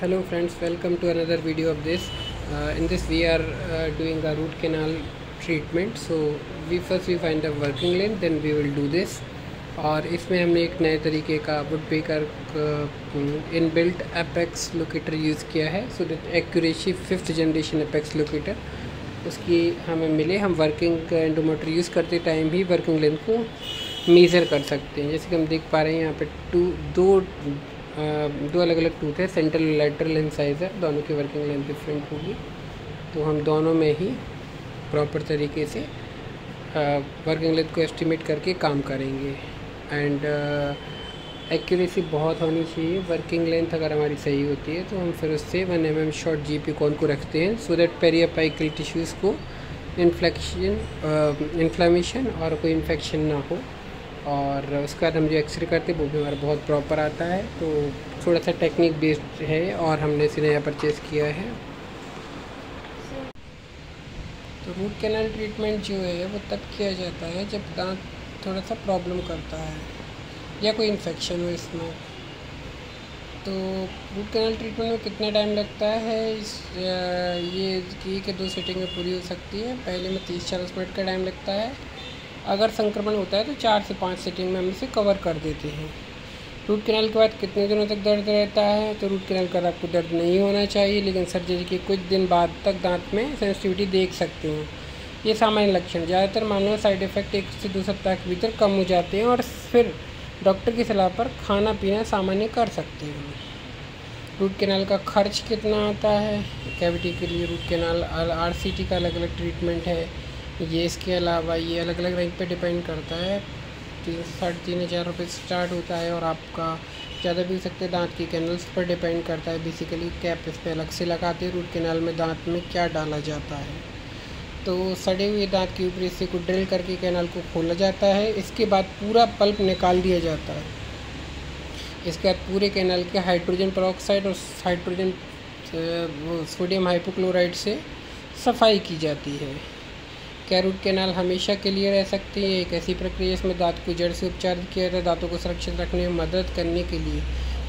hello friends welcome to another video of this uh, in this we are uh, doing a root canal treatment so we first we find the working length then we will do this और इसमें हमने एक नए तरीके का Woodpecker inbuilt apex locator use किया है so that accuracy fifth generation apex locator उसकी हमें मिले हम वर्किंग एंडोमीटर यूज़ करते टाइम भी वर्किंग लेंथ को मेज़र कर सकते हैं जैसे कि हम देख पा रहे हैं यहाँ पे टू दो दो अलग अलग टूथ है सेंट्रल लेटरल लेंथ साइज़ है, दोनों की वर्किंग लेंथ डिफरेंट होगी। तो हम दोनों में ही प्रॉपर तरीके से वर्किंग लेंथ को एस्टिमेट करके काम करेंगे। एंड एक्यूरेसी बहुत होनी चाहिए। वर्किंग लेंथ अगर हमारी सही होती है तो हम फिर उससे one M M short G P cone को रखते हैं सो दैट पेरियापाइकल टिश्यूज़ को इन्फ्लेक्शन इन्फ्लामेशन और कोई इन्फेक्शन ना हो। और उसके बाद हम जो एक्सरे करते हैं, वो भी हमारा बहुत प्रॉपर आता है। तो थोड़ा सा टेक्निक बेस्ड है और हमने इसे नया परचेज़ किया है। तो रूट कैनल ट्रीटमेंट जो है, वो तब किया जाता है जब दांत थोड़ा सा प्रॉब्लम करता है या कोई इन्फेक्शन हो इसमें। तो रूट कैनल ट्रीटमेंट में कितना टाइम लगता है? इस ये की के दो सेटिंग में पूरी हो सकती है। पहले में तीस चालीस मिनट का टाइम लगता है। अगर संक्रमण होता है तो चार से पाँच सेटिंग में हम इसे कवर कर देते हैं। रूट कैनल के बाद कितने दिनों तक दर्द रहता है? तो रूट कैनल का आपको दर्द नहीं होना चाहिए, लेकिन सर्जरी के कुछ दिन बाद तक दांत में सेंसिटिविटी देख सकते हैं। ये सामान्य लक्षण। ज़्यादातर मामलों में साइड इफ़ेक्ट एक से दो सप्ताह के भीतर कम हो जाते हैं और फिर डॉक्टर की सलाह पर खाना पीना सामान्य कर सकते हैं। रूट कैनाल का खर्च कितना आता है? कैविटी के लिए रूट कैनाल आरसीटी का अलग अलग ट्रीटमेंट है। ये इसके अलावा ये अलग अलग रैंक पे डिपेंड करता है। तीन, साढ़े तीन हज़ार रुपये स्टार्ट होता है और आपका ज़्यादा भी सकते हैं दांत की कैनल्स पर डिपेंड करता है। बेसिकली कैप इस पर अलग से लगाते हैं, रूट कैनाल में दांत में क्या डाला जाता है। तो सड़े हुए दांत के ऊपर हिस्से को ड्रिल करके कैनाल को खोला जाता है। इसके बाद पूरा पल्प निकाल दिया जाता है। इसके बाद पूरे कैनाल के हाइड्रोजन परऑक्साइड और हाइड्रोजन सोडियम हाइपोक्लोराइड से सफ़ाई की जाती है। क्या रूट कैनाल हमेशा के लिए रह सकती है? एक ऐसी प्रक्रिया जिसमें दांत को जड़ से उपचार किया जाता है, दांतों को सुरक्षित रखने में मदद करने के लिए।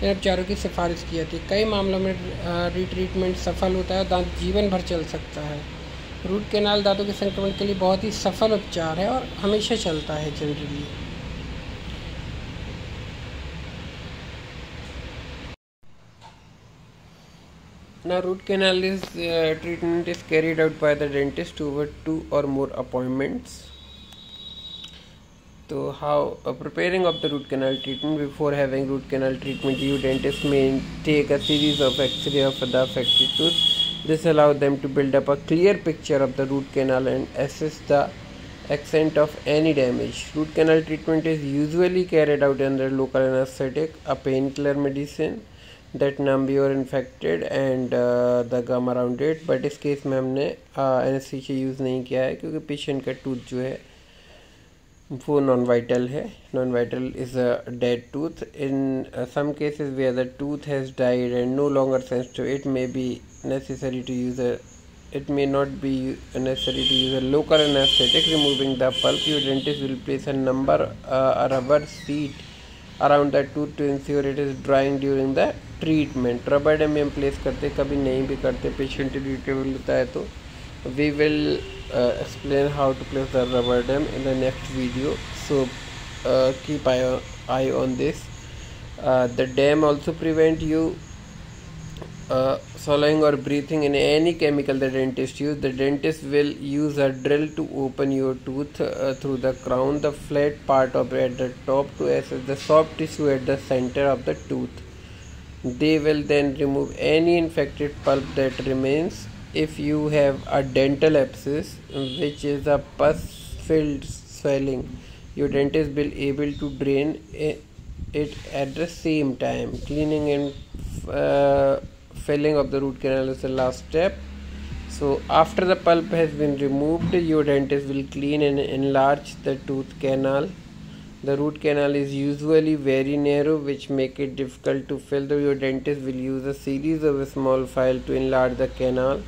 इन उपचारों की सिफारिश की जाती है। कई मामलों में रिट्रीटमेंट सफल होता है दांत जीवन भर चल सकता है। रूट कैनाल दांतों के संक्रमण के लिए बहुत ही सफल उपचार है और हमेशा चलता है generally Now root canal is uh, treatment is carried out by the dentist over two or more appointments. So how uh, preparing of the root canal treatment before having root canal treatment you dentist may take a series of x-ray of the affected tooth. This allows them to build up a clear picture of the root canal and assess the extent of any damage. Root canal treatment is usually carried out under local anesthetic, a painkiller medicine that नाम you are infected and uh, the gum around it. इस case में हमने NSC use नहीं किया है क्योंकि patient का tooth जो है वो नॉन वाइटल है non vital is a dead tooth in some cases where other tooth has died and no longer sense to it may be necessary to use it may not be necessary to use a local anaesthetic removing the pulp you dentist will place a number a rubber sheet around the tooth to ensure it is drying during the treatment rubber dam place करते कभी नहीं भी करते patient irritable होता है तो we will explain how to place the rubber dam in the next video so keep eye eye on this the dam also prevent you swallowing or breathing in any chemical the dentist use the dentist will use a drill to open your tooth uh, through the crown the flat part of at the top to access the soft tissue at the center of the tooth they will then remove any infected pulp that remains if you have a dental abscess which is a pus filled swelling. Your dentist will be able to drain it at the same time. Cleaning and uh, filling of the root canal is the last step. So after the pulp has been removed your dentist will clean and enlarge the tooth canal the root canal is usually very narrow which make it difficult to fill. Your dentist will use a series of small file to enlarge the canal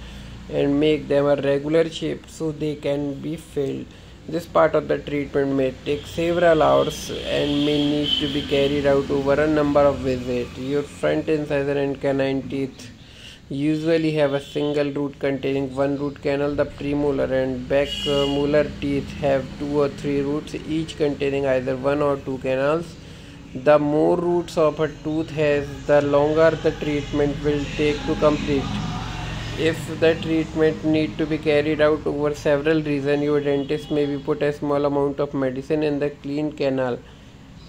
and make them a regular shape so they can be filled. This part of the treatment may take several hours and may need to be carried out over a number of visits. Your front incisor and canine teeth usually have a single root containing one root canal. The premolar and back molar teeth have two or three roots, each containing either one or two canals. The more roots of a tooth has, the longer the treatment will take to complete. If the treatment need to be carried out over several reasons, your dentist may be put a small amount of medicine in the clean canal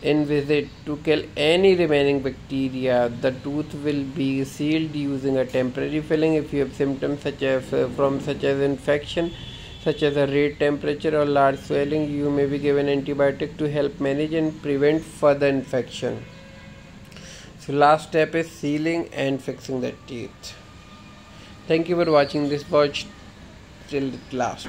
in visit to kill any remaining bacteria. The tooth will be sealed using a temporary filling if you have symptoms such as uh, from such as infection such as a red temperature or large swelling you may be given antibiotic to help manage and prevent further infection so last step is sealing and fixing the teeth Thank you for watching this watch till last.